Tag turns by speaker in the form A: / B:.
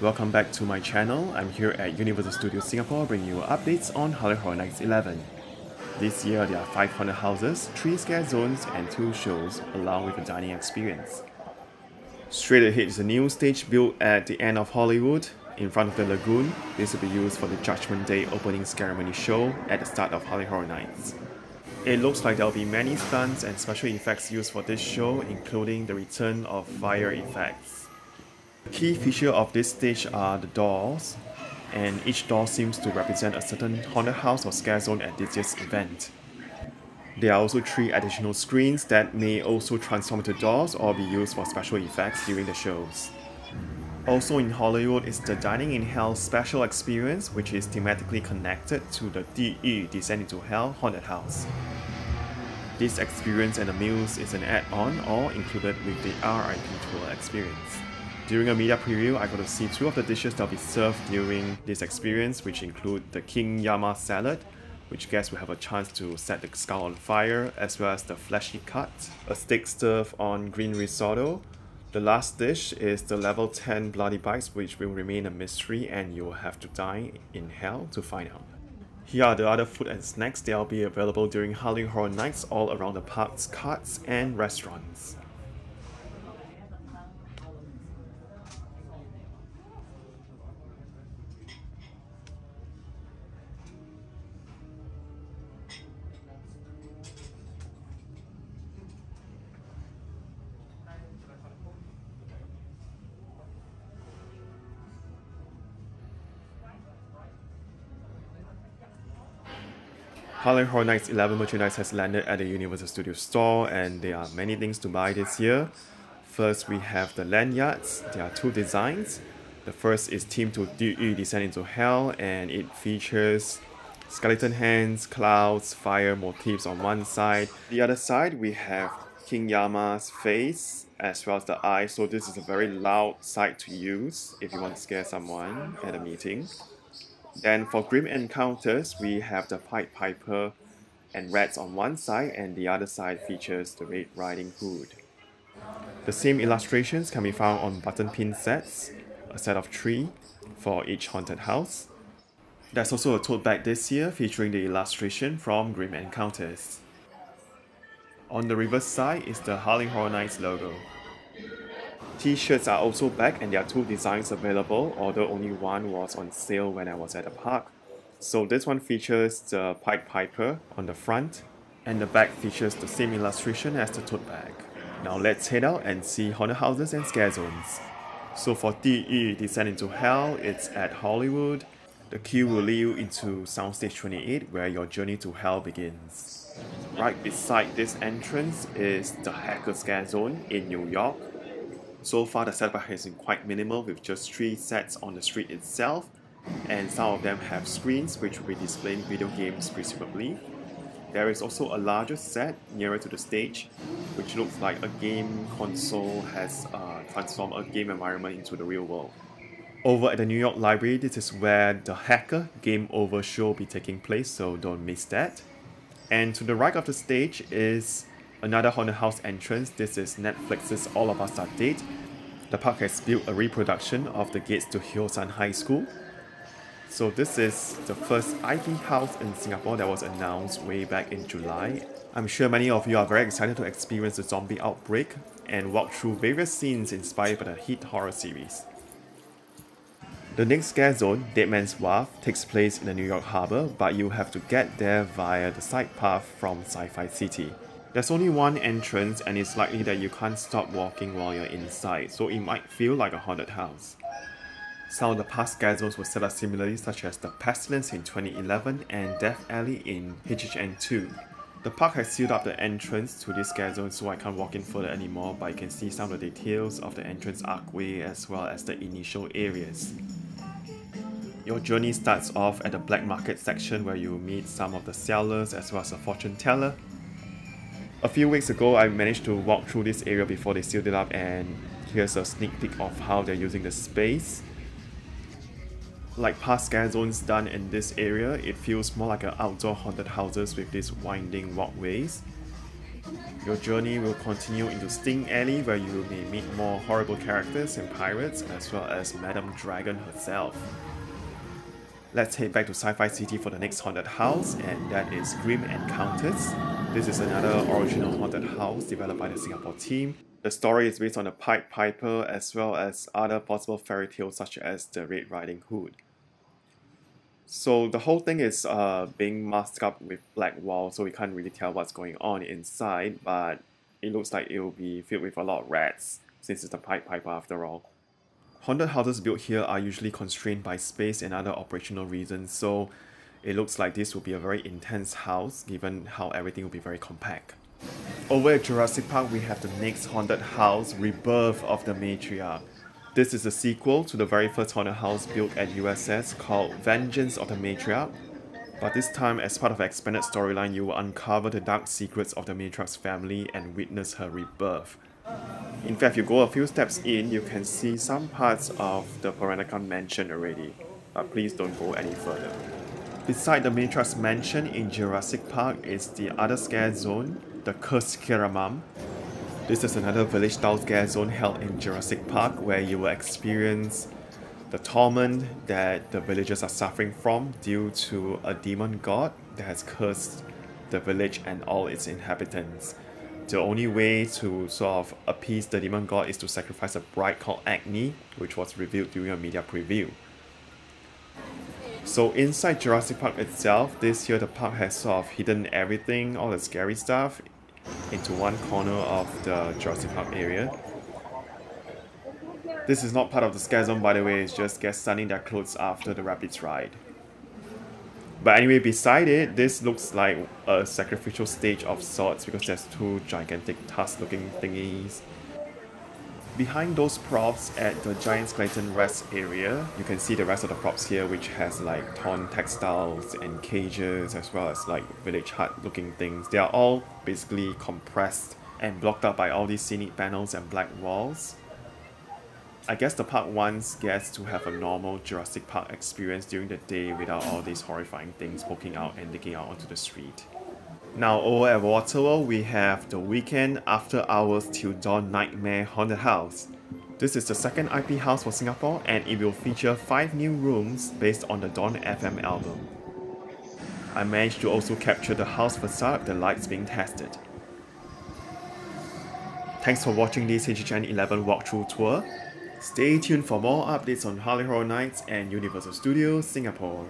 A: Welcome back to my channel. I'm here at Universal Studios Singapore bringing you updates on Halloween Horror Nights 11. This year there are 500 houses, 3 scare zones and 2 shows along with a dining experience. Straight ahead is a new stage built at the end of Hollywood in front of the lagoon. This will be used for the Judgment Day opening ceremony show at the start of Halloween Horror Nights. It looks like there will be many stunts and special effects used for this show including the return of fire effects. The key feature of this stage are the doors, and each door seems to represent a certain haunted house or scare zone at this year's event. There are also three additional screens that may also transform into doors or be used for special effects during the shows. Also in Hollywood is the Dining in Hell special experience which is thematically connected to the Diyu Descent into Hell haunted house. This experience and the meals is an add-on or included with the RIP tour experience. During a media preview, I got to see two of the dishes that will be served during this experience, which include the King Yama salad, which guests will have a chance to set the skull on fire, as well as the fleshy cut, a steak served on green risotto. The last dish is the level 10 Bloody Bites, which will remain a mystery and you will have to dine in hell to find out. Here are the other food and snacks that will be available during Halloween Horror Nights all around the parks, carts, and restaurants. Halloween Horror Nights 11 merchandise has landed at the Universal Studios store and there are many things to buy this year. First we have the lanyards, there are two designs. The first is themed to Diyu Descent into Hell and it features skeleton hands, clouds, fire motifs on one side. The other side we have King Yama's face as well as the eye. so this is a very loud sight to use if you want to scare someone at a meeting. Then for Grimm Encounters, we have the Pied Piper and rats on one side and the other side features the Red Riding Hood. The same illustrations can be found on button pin sets, a set of three for each haunted house. There's also a tote bag this year featuring the illustration from Grimm Encounters. On the reverse side is the Halloween Horror Nights logo. T-shirts are also back and there are two designs available, although only one was on sale when I was at the park. So this one features the Pied Piper on the front, and the back features the same illustration as the tote bag. Now let's head out and see haunted houses and scare zones. So for Diyu Descent into Hell, it's at Hollywood. The queue will lead you into Soundstage 28 where your journey to hell begins. Right beside this entrance is the Hacker Scare Zone in New York, so far the setup has been quite minimal with just 3 sets on the street itself and some of them have screens which will be displaying video games presumably. There is also a larger set nearer to the stage which looks like a game console has uh, transformed a game environment into the real world. Over at the New York Library, this is where the Hacker Game Over show will be taking place, so don't miss that. And to the right of the stage is Another haunted house entrance, this is Netflix's All of Us Are Dead. The park has built a reproduction of the gates to Hyosan High School. So this is the first IP house in Singapore that was announced way back in July. I'm sure many of you are very excited to experience the zombie outbreak and walk through various scenes inspired by the hit horror series. The next scare zone, Dead Man's Wharf, takes place in the New York Harbor, but you have to get there via the side path from Sci-Fi City. There's only one entrance and it's likely that you can't stop walking while you're inside, so it might feel like a haunted house. Some of the past schedules were set up similarly such as the Pestilence in 2011 and Death Alley in HHN 2. The park has sealed up the entrance to this schedule so I can't walk in further anymore but you can see some of the details of the entrance archway as well as the initial areas. Your journey starts off at the black market section where you meet some of the sellers as well as a fortune teller a few weeks ago, I managed to walk through this area before they sealed it up and here's a sneak peek of how they're using the space. Like past scare zones done in this area, it feels more like an outdoor haunted houses with these winding walkways. Your journey will continue into Sting Alley where you may meet more horrible characters and pirates as well as Madame Dragon herself. Let's head back to Sci-Fi City for the next haunted house and that is Grimm Encounters. This is another original haunted house developed by the Singapore team. The story is based on the Pied Piper as well as other possible fairy tales such as the Red Riding Hood. So the whole thing is uh, being masked up with black walls, so we can't really tell what's going on inside, but it looks like it will be filled with a lot of rats, since it's the Pied Piper after all. Haunted houses built here are usually constrained by space and other operational reasons, so it looks like this will be a very intense house, given how everything will be very compact. Over at Jurassic Park, we have the next haunted house, Rebirth of the Matriarch. This is a sequel to the very first haunted house built at USS called Vengeance of the Matriarch. But this time, as part of an expanded storyline, you will uncover the dark secrets of the Matriarch's family and witness her rebirth. In fact, if you go a few steps in, you can see some parts of the Peranakan mansion already. But please don't go any further. Beside the Matriarch's mansion in Jurassic Park is the other scare zone, the Cursed Kiramam, this is another village-style scare zone held in Jurassic Park where you will experience the torment that the villagers are suffering from due to a demon god that has cursed the village and all its inhabitants. The only way to sort of appease the demon god is to sacrifice a bride called Agni, which was revealed during a media preview. So inside Jurassic Park itself, this year the park has sort of hidden everything, all the scary stuff, into one corner of the Jurassic Park area. This is not part of the scare zone by the way, it's just guests sunning their clothes after the Rapids ride. But anyway, beside it, this looks like a sacrificial stage of sorts because there's two gigantic tusk looking thingies Behind those props at the giant skeleton rest area, you can see the rest of the props here which has like torn textiles and cages as well as like village hut looking things. They are all basically compressed and blocked up by all these scenic panels and black walls. I guess the park wants guests to have a normal Jurassic Park experience during the day without all these horrifying things poking out and digging out onto the street. Now over at Waterworld, we have the Weeknd After Hours Till Dawn Nightmare Haunted House. This is the second IP house for Singapore and it will feature 5 new rooms based on the Dawn FM album. I managed to also capture the house facade the lights being tested. Thanks for watching this HHN 11 walkthrough tour. Stay tuned for more updates on Halloween Horror Nights and Universal Studios Singapore.